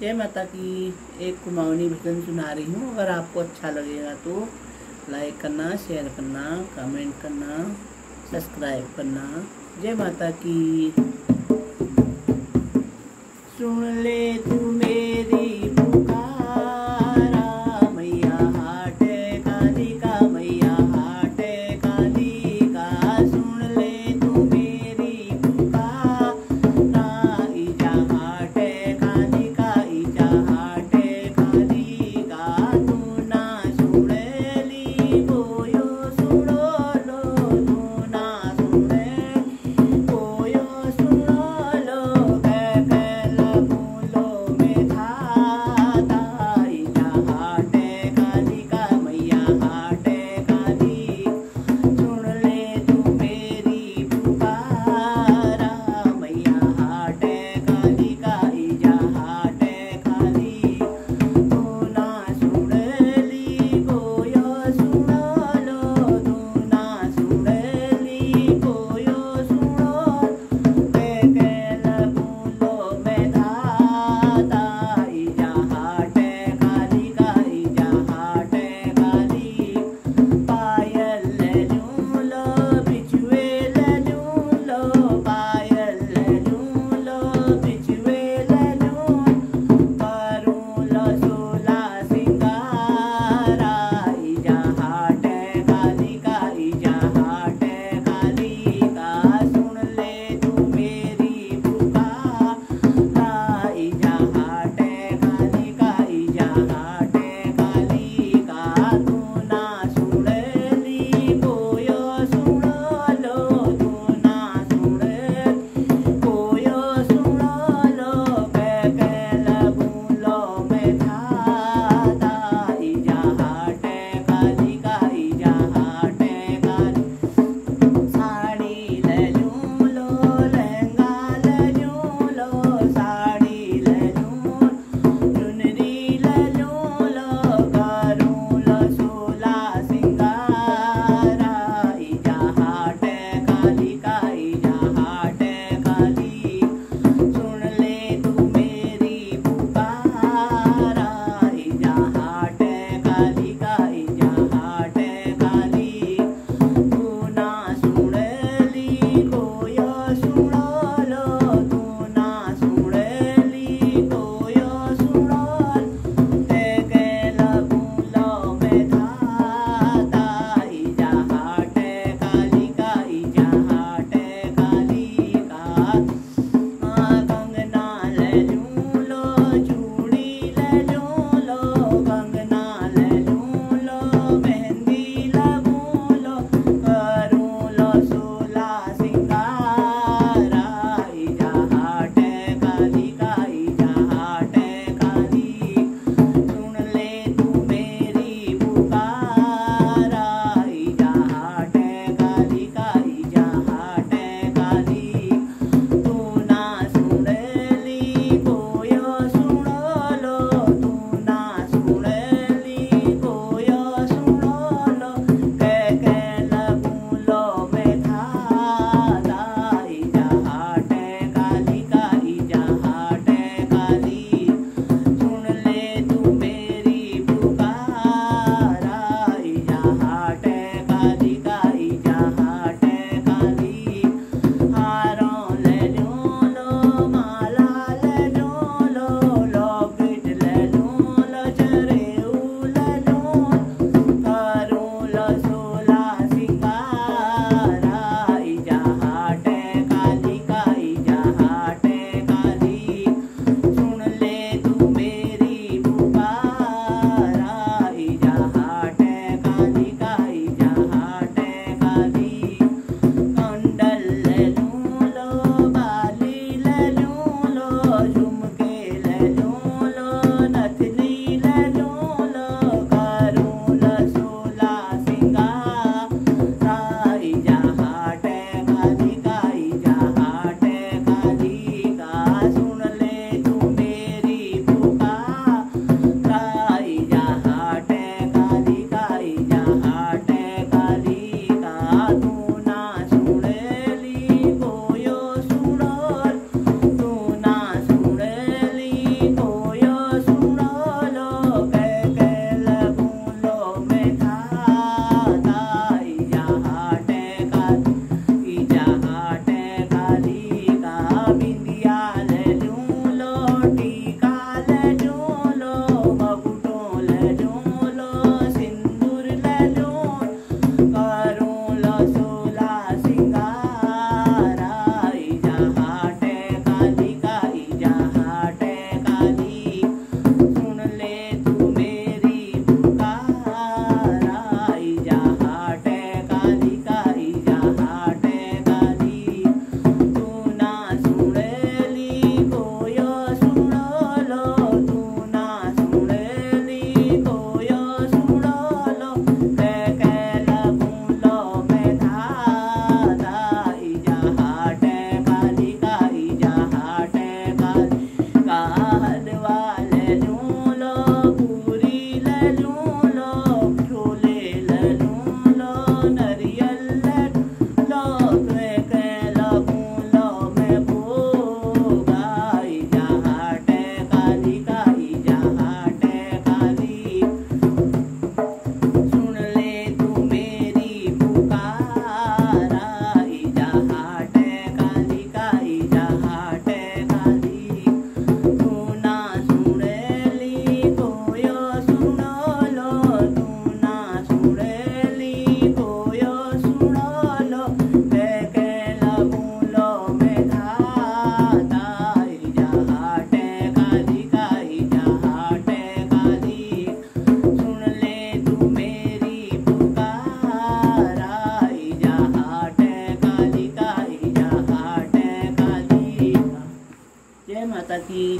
जय माता की। एक कुमाऊनी भजन सुना रही हूँ। अगर आपको अच्छा लगेगा तो लाइक करना शेयर करना कमेंट करना सब्सक्राइब करना। जय माता की। was.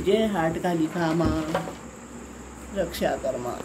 जय हाट कालिका माँ रक्षा कर माँ।